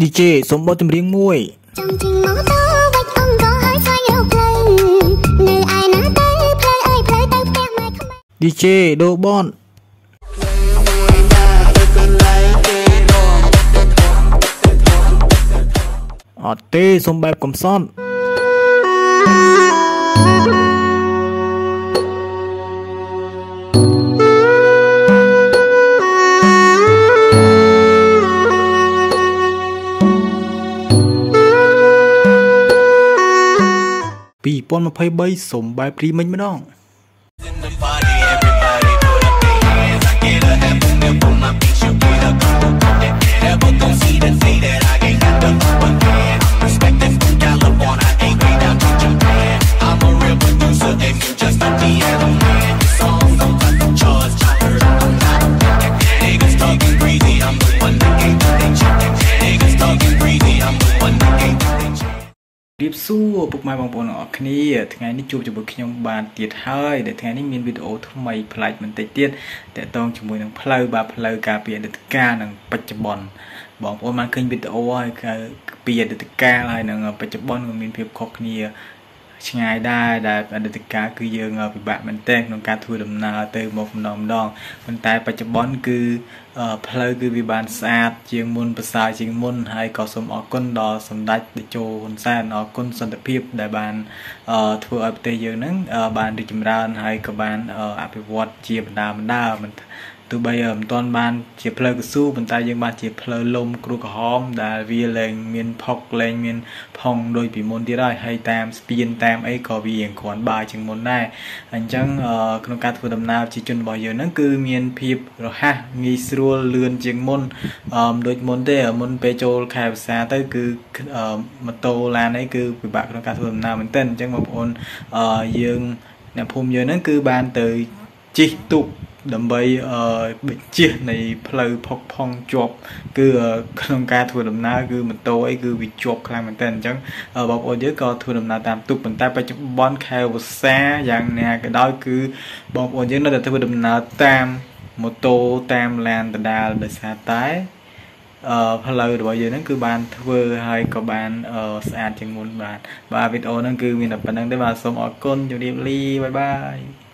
DJ សូមបទចម្រៀងមួយចង់ជិះម៉ូតូបាច់អង្គក៏ហើយស្វែងរកផ្លូវនៅឯណាទៅផ្លូវអើយផ្លូវទៅផ្ទះម៉ែក្មេង DJ ដូបនអត់ទេសូមបែបកំសត់ 2023សូមបែបព្រីមិញម្ដង រៀបសួរពុកម៉ែបងប្អូនទាំងអស់គ្នាថ្ងៃនេះជួបជាមួយខ្ញុំបានទៀតហើយដែលថ្ងៃនេះមានវីដេអូថ្មីប្លែកបន្តិចទៀតតកតងជាមួយនឹងផ្លូវបាទផ្លូវការពីអតីតកាលនិងបច្ចុប្បន្នបងប្អូនបានឃើញវីដេអូហើយគឺពីអតីតកាលហើយនិងបច្ចុប្បន្នក៏មានភាពខុសគ្នា ឆ្ងាយដែរដែលអតីតកាលគឺយើងពិបាកមែនទែនក្នុងការធ្វើដំណើរទៅមកម្ដងម្ដងប៉ុន្តែបច្ចុប្បន្នគឺផ្លូវគឺវាបានស្អាតជាងមុនប្រសើរជាងមុនហើយក៏សូមអរគុណដល់សម្ដេចតេជោហ៊ុនសែនអរគុណសន្តិភាពដែលបានធ្វើឲ្យប្រទេសយើងហ្នឹងបានរីកចម្រើនហើយក៏បានអភិវឌ្ឍជាបណ្ដាបណ្ដាមិន ទោះបីមិនទាន់បានជាផ្លូវកស៊ូប៉ុន្តែយើងបានជាផ្លូវលំគ្រូក្រហមដែលវាលែងមានផុកលែងមានផុងដូចពីមុនទៀតហើយហើយតាមស្ពានតាមអីក៏វារៀងគ្រាន់បើជាងមុនដែរអញ្ចឹងក្នុងការធ្វើដំណើរជាជនរបស់យើងហ្នឹងគឺមានភាពរហ័សងាយស្រួលលឿនជាងមុនអឺដូចមុនទេមុនពេលចូលខែភាសាទៅគឺម៉ូតូឡានអីគឺពិបាកក្នុងការធ្វើដំណើរមែនទែនអញ្ចឹងបងប្អូនអឺយើងអ្នកភូមិយើងហ្នឹងគឺបានទៅជិះទូក ដើម្បីអឺបញ្ជានៃផ្លូវផុកផុងជាប់គឺក្នុងការធ្វើដំណើរគឺម៉ូតូអីគឺវាជាប់ខ្លាំងមែនតើអញ្ចឹងបងប្អូនយើងក៏ធ្វើដំណើរតាមទូកប៉ុន្តែបច្ចុប្បន្នខែវស្សាយ៉ាងណាក៏ដោយគឺបងប្អូនយើងនៅតែធ្វើដំណើរតាមម៉ូតូតាមឡានដដាលដោយសារតែអឺផ្លូវរបស់យើងហ្នឹងគឺបានធ្វើហើយក៏បានស្អាតជាងមុនបាទបាទវីដេអូហ្នឹងគឺមានតែប៉ុណ្្នឹងទេបាទសូមអរគុណជម្រាបលាបាយបាយ